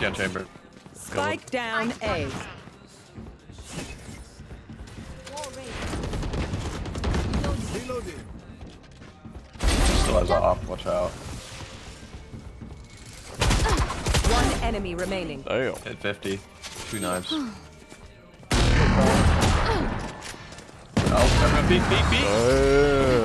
50 chamber. Spike down A. Still has off, watch out. One enemy remaining. Damn. Hit 50. Two knives. oh, I'm gonna. Damn.